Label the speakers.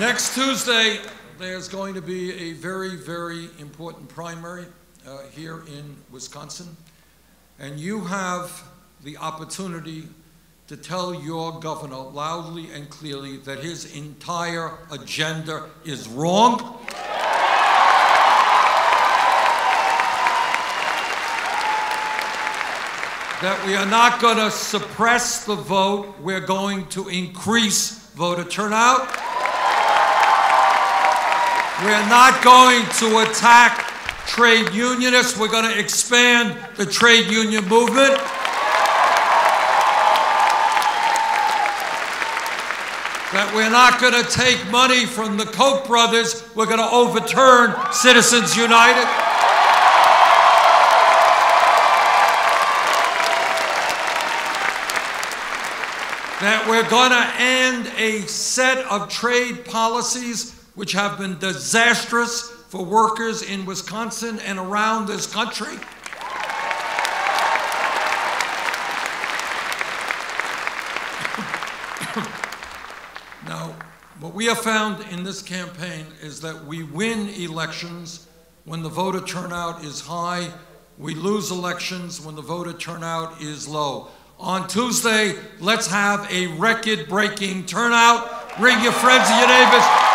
Speaker 1: Next Tuesday, there's going to be a very, very important primary uh, here in Wisconsin. And you have the opportunity to tell your governor loudly and clearly that his entire agenda is wrong. That we are not going to suppress the vote, we're going to increase voter turnout. We're not going to attack trade unionists. We're going to expand the trade union movement. That we're not going to take money from the Koch brothers. We're going to overturn Citizens United. That we're going to end a set of trade policies which have been disastrous for workers in Wisconsin and around this country. now, what we have found in this campaign is that we win elections when the voter turnout is high. We lose elections when the voter turnout is low. On Tuesday, let's have a record breaking turnout. Bring your friends and your neighbors.